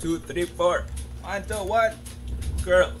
two, three, four. One, two, one. Girl.